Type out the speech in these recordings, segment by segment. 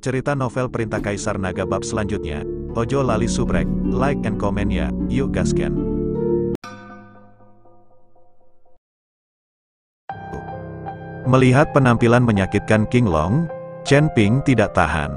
Cerita novel Perintah Kaisar Naga bab selanjutnya. Ojo lali subrek, like and comment ya, yuk gasken. Melihat penampilan menyakitkan King Long, Chen Ping tidak tahan.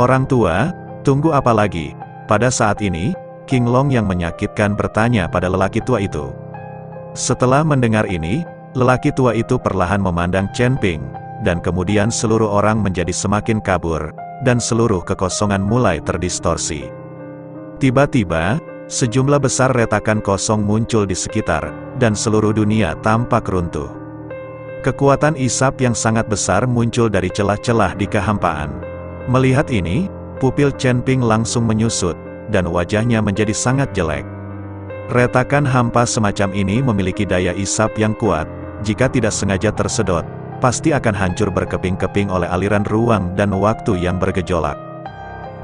Orang tua, tunggu apa lagi? Pada saat ini, King Long yang menyakitkan bertanya pada lelaki tua itu. Setelah mendengar ini, lelaki tua itu perlahan memandang Chen Ping, dan kemudian seluruh orang menjadi semakin kabur, dan seluruh kekosongan mulai terdistorsi. Tiba-tiba, sejumlah besar retakan kosong muncul di sekitar, dan seluruh dunia tampak runtuh. Kekuatan isap yang sangat besar muncul dari celah-celah di kehampaan. Melihat ini, pupil Chen Ping langsung menyusut, dan wajahnya menjadi sangat jelek. Retakan hampa semacam ini memiliki daya isap yang kuat, jika tidak sengaja tersedot, pasti akan hancur berkeping-keping oleh aliran ruang dan waktu yang bergejolak.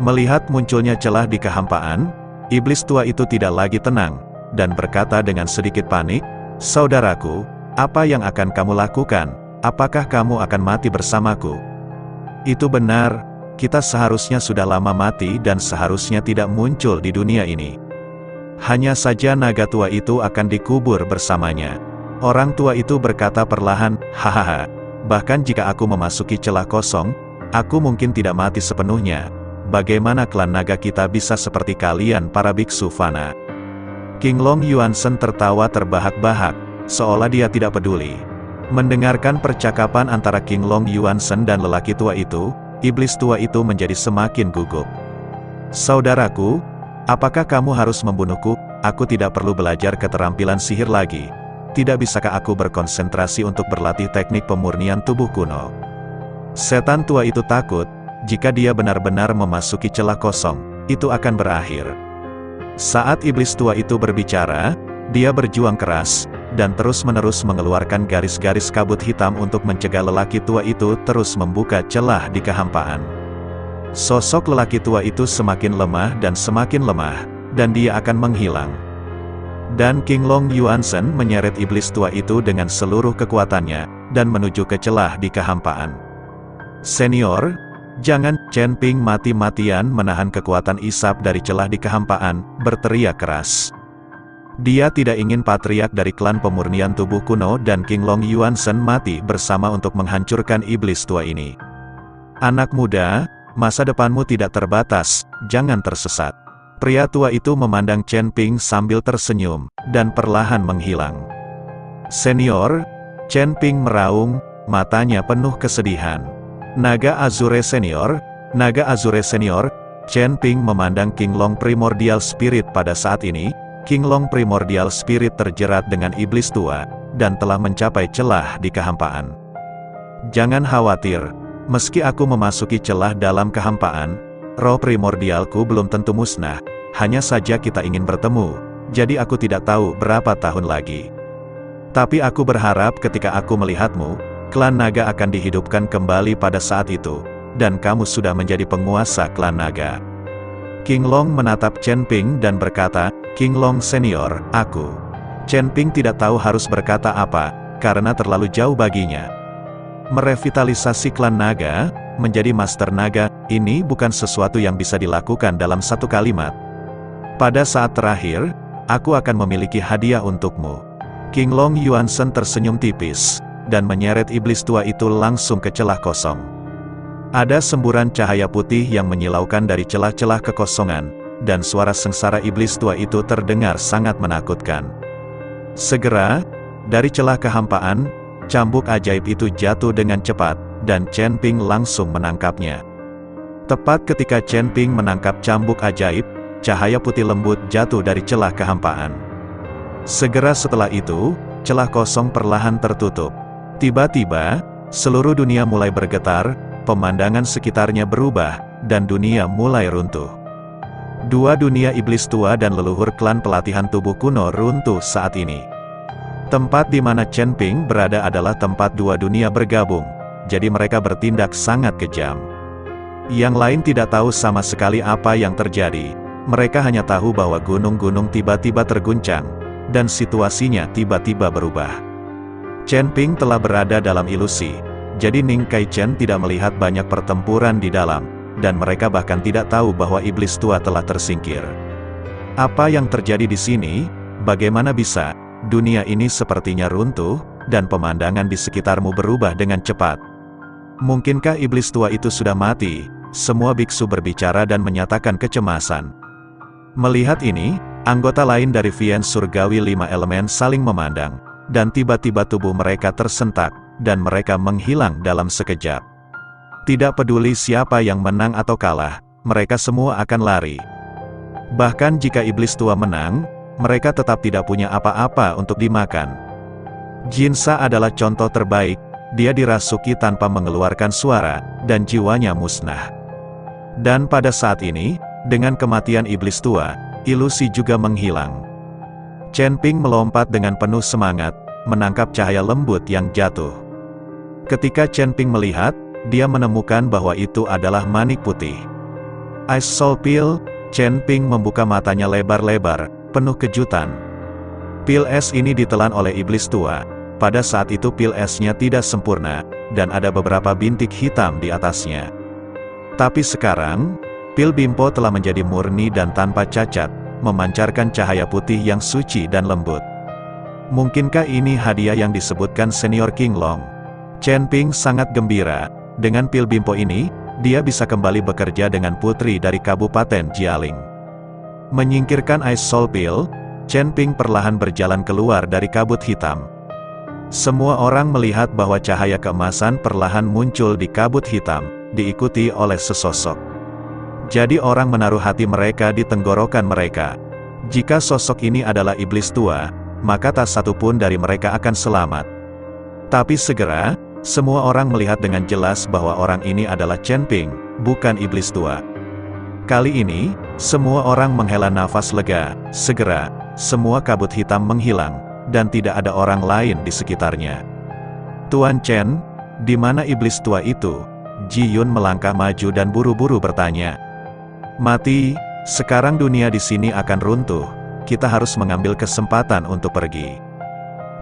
Melihat munculnya celah di kehampaan, iblis tua itu tidak lagi tenang, dan berkata dengan sedikit panik, Saudaraku, apa yang akan kamu lakukan? Apakah kamu akan mati bersamaku? Itu benar, kita seharusnya sudah lama mati dan seharusnya tidak muncul di dunia ini. Hanya saja naga tua itu akan dikubur bersamanya. Orang tua itu berkata perlahan, hahaha, bahkan jika aku memasuki celah kosong, aku mungkin tidak mati sepenuhnya. Bagaimana klan naga kita bisa seperti kalian para biksu fana? King Long Yuansen tertawa terbahak-bahak, seolah dia tidak peduli. Mendengarkan percakapan antara King Long Yuansen dan lelaki tua itu, iblis tua itu menjadi semakin gugup. Saudaraku, apakah kamu harus membunuhku? Aku tidak perlu belajar keterampilan sihir lagi. Tidak bisakah aku berkonsentrasi untuk berlatih teknik pemurnian tubuh kuno? Setan tua itu takut, jika dia benar-benar memasuki celah kosong, itu akan berakhir. Saat iblis tua itu berbicara, dia berjuang keras, dan terus-menerus mengeluarkan garis-garis kabut hitam untuk mencegah lelaki tua itu terus membuka celah di kehampaan. Sosok lelaki tua itu semakin lemah dan semakin lemah, dan dia akan menghilang. Dan King Long Yuansen menyeret iblis tua itu dengan seluruh kekuatannya, dan menuju ke celah di kehampaan. Senior, jangan Chen Ping mati-matian menahan kekuatan isap dari celah di kehampaan, berteriak keras. Dia tidak ingin patriak dari klan pemurnian tubuh kuno dan King Long Yuansen mati bersama untuk menghancurkan iblis tua ini. Anak muda, masa depanmu tidak terbatas, jangan tersesat. Pria tua itu memandang Chen Ping sambil tersenyum, dan perlahan menghilang. Senior, Chen Ping meraung, matanya penuh kesedihan. Naga Azure Senior, Naga Azure Senior, Chen Ping memandang King Long Primordial Spirit pada saat ini, King Long Primordial Spirit terjerat dengan iblis tua, dan telah mencapai celah di kehampaan. Jangan khawatir, meski aku memasuki celah dalam kehampaan, roh primordialku belum tentu musnah, hanya saja kita ingin bertemu, jadi aku tidak tahu berapa tahun lagi. Tapi aku berharap ketika aku melihatmu, klan naga akan dihidupkan kembali pada saat itu, dan kamu sudah menjadi penguasa klan naga. King Long menatap Chen Ping dan berkata, King Long Senior, aku. Chen Ping tidak tahu harus berkata apa, karena terlalu jauh baginya. Merevitalisasi klan naga, menjadi master naga, ini bukan sesuatu yang bisa dilakukan dalam satu kalimat. Pada saat terakhir, aku akan memiliki hadiah untukmu. King Long Yuansen tersenyum tipis, dan menyeret iblis tua itu langsung ke celah kosong. Ada semburan cahaya putih yang menyilaukan dari celah-celah kekosongan, dan suara sengsara iblis tua itu terdengar sangat menakutkan. Segera, dari celah kehampaan, cambuk ajaib itu jatuh dengan cepat, dan Chen Ping langsung menangkapnya. Tepat ketika Chen Ping menangkap cambuk ajaib, cahaya putih lembut jatuh dari celah kehampaan. Segera setelah itu, celah kosong perlahan tertutup. Tiba-tiba, seluruh dunia mulai bergetar, pemandangan sekitarnya berubah, dan dunia mulai runtuh. Dua dunia iblis tua dan leluhur klan pelatihan tubuh kuno runtuh saat ini. Tempat di mana Chen Ping berada adalah tempat dua dunia bergabung, jadi mereka bertindak sangat kejam. Yang lain tidak tahu sama sekali apa yang terjadi, mereka hanya tahu bahwa gunung-gunung tiba-tiba terguncang, dan situasinya tiba-tiba berubah. Chen Ping telah berada dalam ilusi, jadi Ning Kai Chen tidak melihat banyak pertempuran di dalam, dan mereka bahkan tidak tahu bahwa iblis tua telah tersingkir. Apa yang terjadi di sini? Bagaimana bisa? Dunia ini sepertinya runtuh, dan pemandangan di sekitarmu berubah dengan cepat. Mungkinkah iblis tua itu sudah mati? Semua biksu berbicara dan menyatakan kecemasan. Melihat ini, anggota lain dari Vien Surgawi lima elemen saling memandang, dan tiba-tiba tubuh mereka tersentak, dan mereka menghilang dalam sekejap. Tidak peduli siapa yang menang atau kalah, mereka semua akan lari. Bahkan jika iblis tua menang, mereka tetap tidak punya apa-apa untuk dimakan. Jinsa adalah contoh terbaik, dia dirasuki tanpa mengeluarkan suara, dan jiwanya musnah. Dan pada saat ini, dengan kematian iblis tua, ilusi juga menghilang. Chen Ping melompat dengan penuh semangat, menangkap cahaya lembut yang jatuh. Ketika Chen Ping melihat, dia menemukan bahwa itu adalah manik putih. Ice Soul Pill, Chen Ping membuka matanya lebar-lebar, penuh kejutan. Pil es ini ditelan oleh iblis tua. Pada saat itu pil esnya tidak sempurna, dan ada beberapa bintik hitam di atasnya. Tapi sekarang, pil bimpo telah menjadi murni dan tanpa cacat, memancarkan cahaya putih yang suci dan lembut. Mungkinkah ini hadiah yang disebutkan senior King Long? Chen Ping sangat gembira. Dengan pil bimpo ini, dia bisa kembali bekerja dengan putri dari Kabupaten Jialing. Menyingkirkan Ice Soul Pill, Chen Ping perlahan berjalan keluar dari kabut hitam. Semua orang melihat bahwa cahaya keemasan perlahan muncul di kabut hitam, diikuti oleh sesosok. Jadi orang menaruh hati mereka di tenggorokan mereka. Jika sosok ini adalah iblis tua, maka tak satu pun dari mereka akan selamat. Tapi segera, semua orang melihat dengan jelas bahwa orang ini adalah Chen Ping, bukan iblis tua. Kali ini, semua orang menghela nafas lega, segera, semua kabut hitam menghilang, dan tidak ada orang lain di sekitarnya. Tuan Chen, di mana iblis tua itu? Ji Yun melangkah maju dan buru-buru bertanya. Mati, sekarang dunia di sini akan runtuh, kita harus mengambil kesempatan untuk pergi.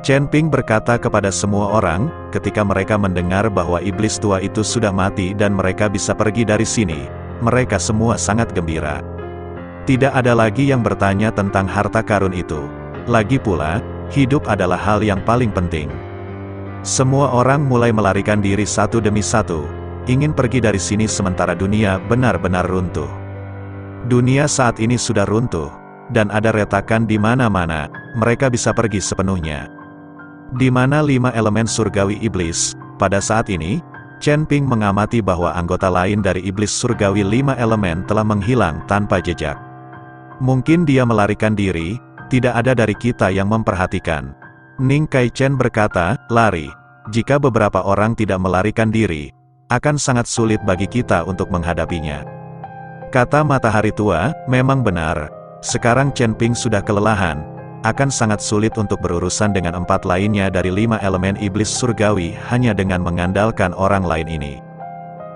Chen Ping berkata kepada semua orang, ketika mereka mendengar bahwa iblis tua itu sudah mati dan mereka bisa pergi dari sini, mereka semua sangat gembira. Tidak ada lagi yang bertanya tentang harta karun itu. Lagi pula, hidup adalah hal yang paling penting. Semua orang mulai melarikan diri satu demi satu, ingin pergi dari sini sementara dunia benar-benar runtuh. Dunia saat ini sudah runtuh, dan ada retakan di mana-mana, mereka bisa pergi sepenuhnya. Di mana lima elemen surgawi iblis, pada saat ini, Chen Ping mengamati bahwa anggota lain dari iblis surgawi lima elemen telah menghilang tanpa jejak. Mungkin dia melarikan diri, tidak ada dari kita yang memperhatikan. Ning Kai Chen berkata, lari. Jika beberapa orang tidak melarikan diri, akan sangat sulit bagi kita untuk menghadapinya. Kata matahari tua, memang benar. Sekarang Chen Ping sudah kelelahan, akan sangat sulit untuk berurusan dengan empat lainnya dari lima elemen iblis surgawi hanya dengan mengandalkan orang lain ini.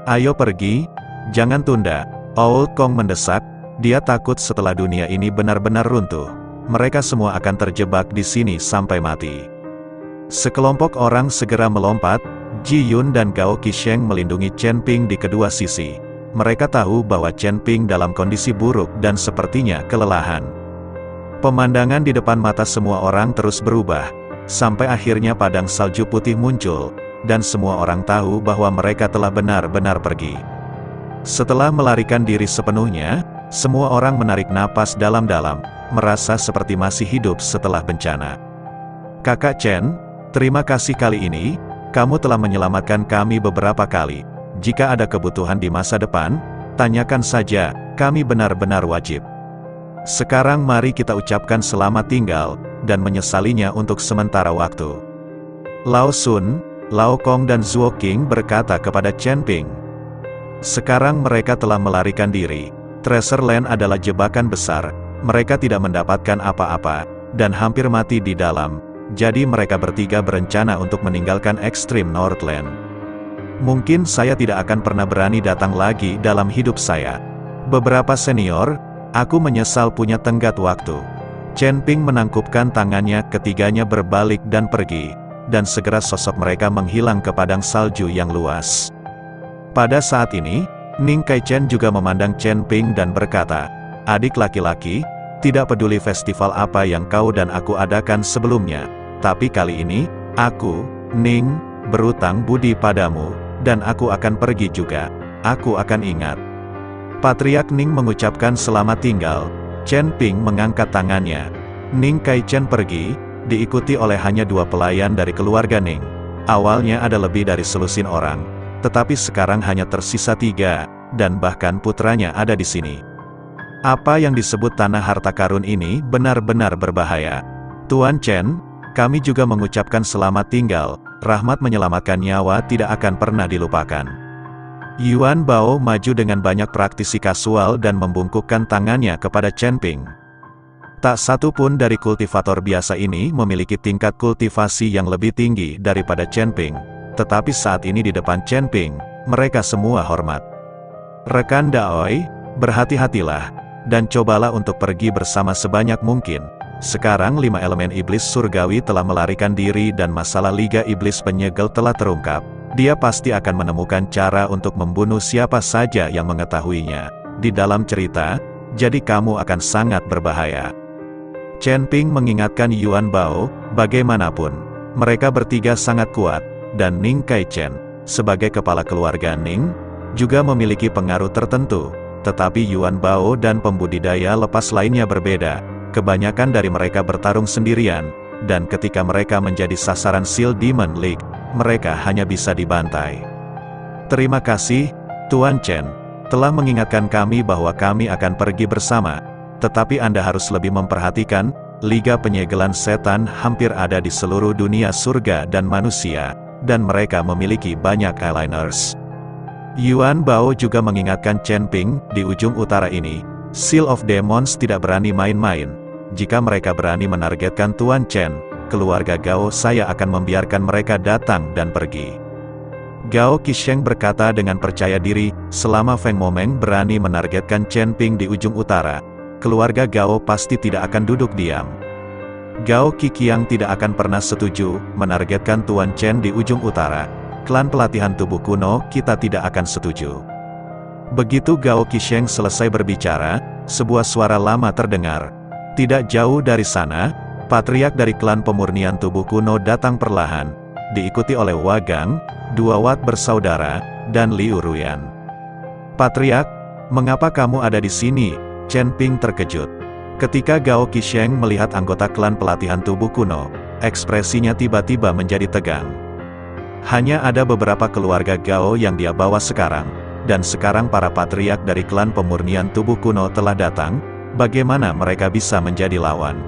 Ayo pergi, jangan tunda, Old Kong mendesak, dia takut setelah dunia ini benar-benar runtuh. Mereka semua akan terjebak di sini sampai mati. Sekelompok orang segera melompat, Ji Yun dan Gao Qisheng melindungi Chen Ping di kedua sisi. Mereka tahu bahwa Chen Ping dalam kondisi buruk dan sepertinya kelelahan. Pemandangan di depan mata semua orang terus berubah, sampai akhirnya padang salju putih muncul, dan semua orang tahu bahwa mereka telah benar-benar pergi. Setelah melarikan diri sepenuhnya, semua orang menarik napas dalam-dalam, merasa seperti masih hidup setelah bencana. Kakak Chen, terima kasih kali ini, kamu telah menyelamatkan kami beberapa kali. Jika ada kebutuhan di masa depan, tanyakan saja, kami benar-benar wajib. Sekarang mari kita ucapkan selamat tinggal, dan menyesalinya untuk sementara waktu. Lao Sun, Lao Kong dan Zuo King berkata kepada Chen Ping. Sekarang mereka telah melarikan diri. Treasure Land adalah jebakan besar, mereka tidak mendapatkan apa-apa, dan hampir mati di dalam, jadi mereka bertiga berencana untuk meninggalkan Extreme Northland. Mungkin saya tidak akan pernah berani datang lagi dalam hidup saya. Beberapa senior, Aku menyesal punya tenggat waktu. Chen Ping menangkupkan tangannya ketiganya berbalik dan pergi, dan segera sosok mereka menghilang ke padang salju yang luas. Pada saat ini, Ning Kai Chen juga memandang Chen Ping dan berkata, Adik laki-laki, tidak peduli festival apa yang kau dan aku adakan sebelumnya, tapi kali ini, aku, Ning, berutang budi padamu, dan aku akan pergi juga. Aku akan ingat. Patriak Ning mengucapkan selamat tinggal, Chen Ping mengangkat tangannya. Ning Kai Chen pergi, diikuti oleh hanya dua pelayan dari keluarga Ning. Awalnya ada lebih dari selusin orang, tetapi sekarang hanya tersisa tiga, dan bahkan putranya ada di sini. Apa yang disebut tanah harta karun ini benar-benar berbahaya. Tuan Chen, kami juga mengucapkan selamat tinggal, rahmat menyelamatkan nyawa tidak akan pernah dilupakan. Yuan Bao maju dengan banyak praktisi kasual dan membungkukkan tangannya kepada Chen Ping. Tak satu pun dari kultivator biasa ini memiliki tingkat kultivasi yang lebih tinggi daripada Chen Ping. Tetapi saat ini di depan Chen Ping, mereka semua hormat. Rekan Daoi, berhati-hatilah, dan cobalah untuk pergi bersama sebanyak mungkin. Sekarang lima elemen iblis surgawi telah melarikan diri dan masalah Liga Iblis Penyegel telah terungkap. Dia pasti akan menemukan cara untuk membunuh siapa saja yang mengetahuinya. Di dalam cerita, jadi kamu akan sangat berbahaya. Chen Ping mengingatkan Yuan Bao, bagaimanapun, mereka bertiga sangat kuat, dan Ning Kai Chen, sebagai kepala keluarga Ning, juga memiliki pengaruh tertentu, tetapi Yuan Bao dan pembudidaya lepas lainnya berbeda. Kebanyakan dari mereka bertarung sendirian, dan ketika mereka menjadi sasaran Seal Demon League, mereka hanya bisa dibantai. Terima kasih, Tuan Chen, telah mengingatkan kami bahwa kami akan pergi bersama, tetapi Anda harus lebih memperhatikan, Liga Penyegelan Setan hampir ada di seluruh dunia surga dan manusia, dan mereka memiliki banyak aligners. Yuan Bao juga mengingatkan Chen Ping, di ujung utara ini, Seal of Demons tidak berani main-main. Jika mereka berani menargetkan Tuan Chen, keluarga Gao saya akan membiarkan mereka datang dan pergi. Gao Qisheng berkata dengan percaya diri, selama Feng Momeng berani menargetkan Chen Ping di ujung utara, keluarga Gao pasti tidak akan duduk diam. Gao Kikiang tidak akan pernah setuju, menargetkan Tuan Chen di ujung utara, klan pelatihan tubuh kuno, kita tidak akan setuju. Begitu Gao Qisheng selesai berbicara, sebuah suara lama terdengar. Tidak jauh dari sana, patriak dari klan pemurnian tubuh kuno datang perlahan, diikuti oleh Wagang, dua Wat bersaudara, dan Liu Ruyan. Patriak, mengapa kamu ada di sini? Chen Ping terkejut. Ketika Gao Qisheng melihat anggota klan pelatihan tubuh kuno, ekspresinya tiba-tiba menjadi tegang. Hanya ada beberapa keluarga Gao yang dia bawa sekarang, dan sekarang para patriak dari klan pemurnian tubuh kuno telah datang, bagaimana mereka bisa menjadi lawan?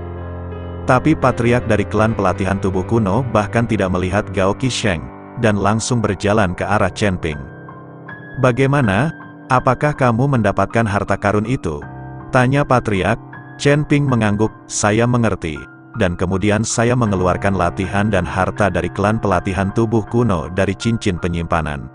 Tapi patriak dari klan pelatihan tubuh kuno bahkan tidak melihat Gao Qisheng, dan langsung berjalan ke arah Chen Ping. Bagaimana? Apakah kamu mendapatkan harta karun itu? Tanya patriak, Chen Ping mengangguk, saya mengerti dan kemudian saya mengeluarkan latihan dan harta dari klan pelatihan tubuh kuno dari cincin penyimpanan.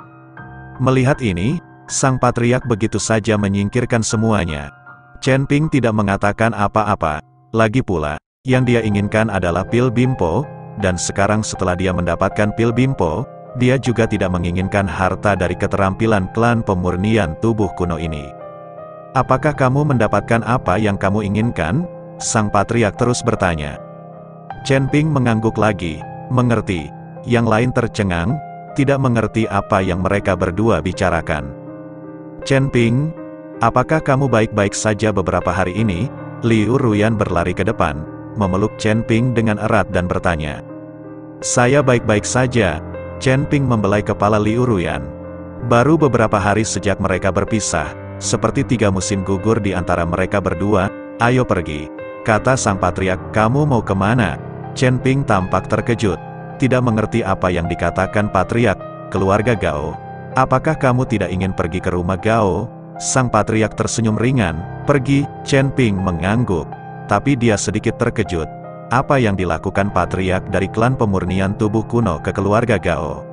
Melihat ini, sang patriak begitu saja menyingkirkan semuanya. Chen Ping tidak mengatakan apa-apa, lagi pula, yang dia inginkan adalah pil bimpo, dan sekarang setelah dia mendapatkan pil bimpo, dia juga tidak menginginkan harta dari keterampilan klan pemurnian tubuh kuno ini. Apakah kamu mendapatkan apa yang kamu inginkan? Sang patriak terus bertanya. Chen Ping mengangguk lagi, mengerti. Yang lain tercengang, tidak mengerti apa yang mereka berdua bicarakan. Chen Ping, apakah kamu baik-baik saja beberapa hari ini? Liu Ruyan berlari ke depan, memeluk Chen Ping dengan erat dan bertanya. Saya baik-baik saja, Chen Ping membelai kepala Liu Ruyan. Baru beberapa hari sejak mereka berpisah, seperti tiga musim gugur di antara mereka berdua, ayo pergi. Kata sang patriak, kamu mau ke mana? Chen Ping tampak terkejut, tidak mengerti apa yang dikatakan patriak, keluarga Gao. Apakah kamu tidak ingin pergi ke rumah Gao? Sang patriak tersenyum ringan, pergi, Chen Ping mengangguk. Tapi dia sedikit terkejut. Apa yang dilakukan patriak dari klan pemurnian tubuh kuno ke keluarga Gao?